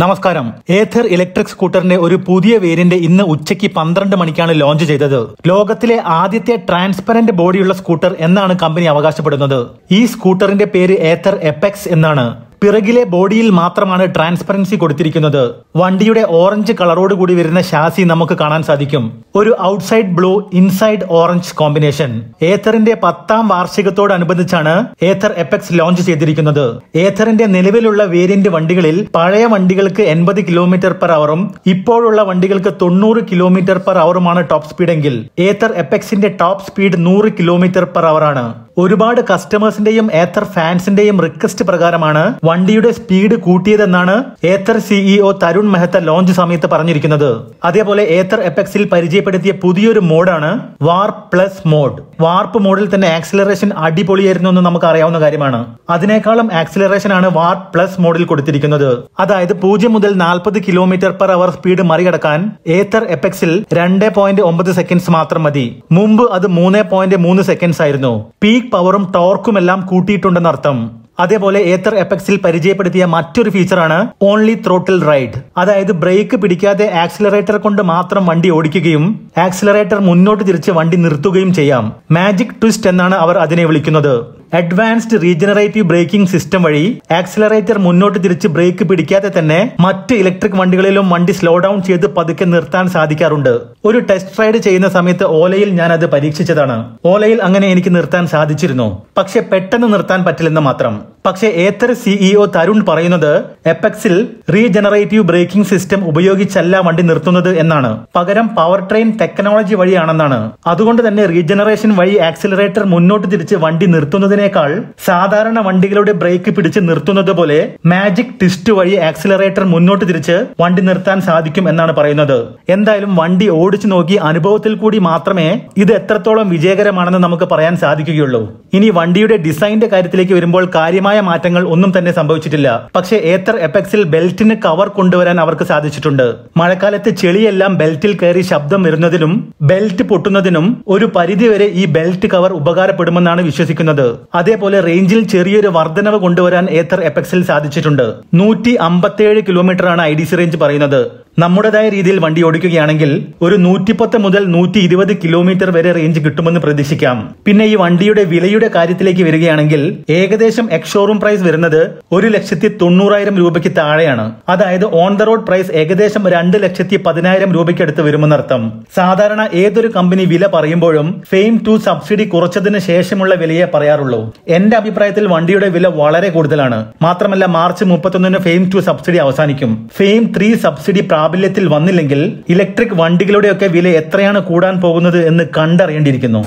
നമസ്കാരം. ഏഥർ ഇലക്ട്രിക് സ്കൂട്ടറിന്റെ ഒരു പുതിയ വേരിയന്റ് ഇന്ന് ഉച്ചയ്ക്ക് പന്ത്രണ്ട് മണിക്കാണ് ലോഞ്ച് ചെയ്തത്. ലോകത്തിലെ ആദ്യത്തെ ട്രാൻസ്പെറന്റ് ബോഡിയുള്ള സ്കൂട്ടർ എന്നാണ് കമ്പനി അവകാശപ്പെടുന്നത്. ഈ സ്കൂട്ടറിന്റെ പേര് ഏഥർ എപ്പെക്സ് എന്നാണ്. പിറകിലെ ബോഡിയിൽ മാത്രമാണ് ട്രാൻസ്പെറൻസി കൊടുത്തിരിക്കുന്നത്. വണ്ടിയുടെ ഓറഞ്ച് കളറോട് കൂടി വരുന്ന ഷാസി നമുക്ക് കാണാൻ സാധിക്കും. ഒരു outside blue inside orange combination. ഏഥറിന്റെ പത്താം വാർഷികത്തോടനുബന്ധിച്ചാണ് ഏഥർ എപെക്സ് ലോഞ്ച് ചെയ്തിരിക്കുന്നത്. ഏഥറിന്റെ നിലവിലുള്ള വേരിയന്റ് വണ്ടികളിൽ പഴയ വണ്ടികൾക്ക് എൺപത് കിലോമീറ്റർ പെർ അവറും ഇപ്പോഴുള്ള വണ്ടികൾക്ക് തൊണ്ണൂറ് കിലോമീറ്റർ പെർ അവറുമാണ് ടോപ്പ് സ്പീഡെങ്കിൽ. ഏഥർ എപെക്സിന്റെ ടോപ്പ് സ്പീഡ് നൂറ് കിലോമീറ്റർ പെർ അവറാണ്. ഒരുപാട് കസ്റ്റമേഴ്സിന്റെയും ഏത്തർ ഫാൻസിന്റെയും റിക്വസ്റ്റ് പ്രകാരമാണ് വണ്ടിയുടെ സ്പീഡ് കൂട്ടിയതെന്നാണ് ഏത്തർ സിഇഒ തരുൺ മെഹത്ത ലോഞ്ച് സമയത്ത് പറഞ്ഞിരിക്കുന്നത്. അതേപോലെ ഏത്തർ എപെക്സിൽ പരിചയപ്പെടുത്തിയ പുതിയൊരു മോഡാണ് വാർപ്പ് പ്ലസ് മോഡ് വാർപ്പ് മോഡിൽ തന്നെ ആക്സിലറേഷൻ അടിപൊളിയായിരുന്നു എന്ന് നമുക്ക് അറിയാവുന്ന കാര്യമാണ്. അതിനേക്കാളും ആക്സിലറേഷൻ ആണ് വാർപ്പ് പ്ലസ് മോഡിൽ കൊടുത്തിരിക്കുന്നത്. അതായത് പൂജ്യം മുതൽ നാൽപ്പത് കിലോമീറ്റർ പെർ അവർ സ്പീഡ് മറികടക്കാൻ ഏത്തർ എപെക്സിൽ രണ്ട് പോയിന്റ് ഒമ്പത് സെക്കൻഡ്സ് മാത്രം മതി. മുമ്പ് അത് മൂന്ന് പോയിന്റ് മൂന്ന് സെക്കൻഡ്സ് ആയിരുന്നു. പീക്ക് പവറും ടോർക്കും എല്ലാം കൂട്ടിയിട്ടുണ്ടെന്ന് അർത്ഥം. അതേപോലെ ഏത്തർ എപ്പക്സിൽ പരിചയപ്പെടുത്തിയ മറ്റൊരു ഫീച്ചറാണ് ഓൺലി ത്രോട്ടിൽ റൈഡ്. അതായത് ബ്രേക്ക് പിടിക്കാതെ ആക്സിലറേറ്റർ കൊണ്ട് മാത്രം വണ്ടി ഓടിക്കുകയും ആക്സിലറേറ്റർ മുന്നോട്ട് തിരിച്ച് വണ്ടി നിർത്തുകയും ചെയ്യാം. മാജിക് ട്വിസ്റ്റ് എന്നാണ് അവർ അതിനെ വിളിക്കുന്നത്. അഡ്വാൻസ്ഡ് റീജനറേറ്റീവ് ബ്രേക്കിംഗ് സിസ്റ്റം വഴി ആക്സിലറേറ്റർ മുന്നോട്ട് തിരിച്ച് ബ്രേക്ക് പിടിക്കാതെ തന്നെ മറ്റ് ഇലക്ട്രിക് വണ്ടികളിലും വണ്ടി സ്ലോ ഡൗൺ ചെയ്ത് പതുക്കെ നിർത്താൻ സാധിക്കാറുണ്ട്. ഒരു ടെസ്റ്റ് റൈഡ് ചെയ്യുന്ന സമയത്ത് ഓലയിൽ ഞാൻ അത് പരീക്ഷിച്ചതാണ്. ഓലയിൽ അങ്ങനെ എനിക്ക് നിർത്താൻ സാധിച്ചിരുന്നു. പക്ഷെ പെട്ടെന്ന് നിർത്താൻ പറ്റില്ലെന്ന് മാത്രം. പക്ഷേ ഏത്തർ സിഇഒ തരുൺ പറയുന്നത് എപ്പക്സിൽ റീജനറേറ്റീവ് ബ്രേക്കിംഗ് സിസ്റ്റം ഉപയോഗിച്ചല്ല വണ്ടി നിർത്തുന്നത് എന്നാണ്. പകരം പവർ ട്രെയിൻ ടെക്നോളജി വഴിയാണെന്നാണ്. അതുകൊണ്ട് തന്നെ റീജനറേഷൻ വഴി ആക്സിലറേറ്റർ മുന്നോട്ട് തിരിച്ച് വണ്ടി നിർത്തുന്നതിനേക്കാൾ സാധാരണ വണ്ടികളുടെ ബ്രേക്ക് പിടിച്ച് നിർത്തുന്നത് പോലെ മാജിക് ട്വിസ്റ്റ് വഴി ആക്സിലറേറ്റർ മുന്നോട്ട് തിരിച്ച് വണ്ടി നിർത്താൻ സാധിക്കും എന്നാണ് പറയുന്നത്. എന്തായാലും വണ്ടി ഓടിച്ചു നോക്കി അനുഭവത്തിൽ കൂടി മാത്രമേ ഇത് എത്രത്തോളം വിജയകരമാണെന്ന് നമുക്ക് പറയാൻ സാധിക്കുകയുള്ളൂ. ഇനി വണ്ടിയുടെ ഡിസൈന്റെ കാര്യത്തിലേക്ക് വരുമ്പോൾ കാര്യമായ മാറ്റങ്ങൾ ഒന്നും തന്നെ സംഭവിച്ചിട്ടില്ല. പക്ഷേ ഏത്തർ എപ്പെക്സിൽ ബെൽറ്റിന് കവർ കൊണ്ടുവരാൻ അവർക്ക് സാധിച്ചിട്ടുണ്ട്. മഴക്കാലത്ത് ചെളിയെല്ലാം ബെൽറ്റിൽ കയറി ശബ്ദം വരുന്നതിനും ബെൽറ്റ് പൊട്ടുന്നതിനും ഒരു പരിധിവരെ ഈ ബെൽറ്റ് കവർ ഉപകാരപ്പെടുമെന്നാണ് വിശ്വസിക്കുന്നത്. അതേപോലെ റേഞ്ചിൽ ചെറിയൊരു വർധനവ് കൊണ്ടുവരാൻ ഏത്തർ എപ്പെക്സിൽ സാധിച്ചിട്ടുണ്ട്. നൂറ്റി അമ്പത്തിയേഴ് കിലോമീറ്റർ ആണ് ഐ ഡി സി റേഞ്ച് പറയുന്നത്. നമ്മുടേതായ രീതിയിൽ വണ്ടി ഓടിക്കുകയാണെങ്കിൽ ഒരു നൂറ്റിപ്പത്ത് മുതൽ നൂറ്റി ഇരുപത് കിലോമീറ്റർ വരെ റേഞ്ച് കിട്ടുമെന്ന് പ്രതീക്ഷിക്കാം. പിന്നെ ഈ വണ്ടിയുടെ വിലയുടെ കാര്യത്തിലേക്ക് വരികയാണെങ്കിൽ ഏകദേശം എക്സ് ഷോറൂം പ്രൈസ് വരുന്നത് ഒരു ലക്ഷത്തി തൊണ്ണൂറായിരം രൂപയ്ക്ക് താഴെയാണ്. അതായത് ഓൺ ദ റോഡ് പ്രൈസ് ഏകദേശം രണ്ട് ലക്ഷത്തി പതിനായിരം രൂപയ്ക്ക് അടുത്ത് വരുമെന്നർത്ഥം. സാധാരണ ഏതൊരു കമ്പനി വില പറയുമ്പോഴും ഫെയിം ടു സബ്സിഡി കുറച്ചതിന് ശേഷമുള്ള വിലയെ പറയാറുള്ളൂ. എന്റെ അഭിപ്രായത്തിൽ വണ്ടിയുടെ വില വളരെ കൂടുതലാണ്. മാത്രമല്ല മാർച്ച് മുപ്പത്തൊന്നിന് ഫെയിം ടു സബ്സിഡി അവസാനിക്കും. ഫെയിം ത്രീ സബ്സിഡി പ്രാബല്യത്തിൽ വന്നില്ലെങ്കിൽ ഇലക്ട്രിക് വണ്ടികളുടെയൊക്കെ വില എത്രയാണ് കൂടാൻ പോകുന്നത് എന്ന് കണ്ടറിയേണ്ടിയിരിക്കുന്നു.